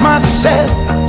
myself.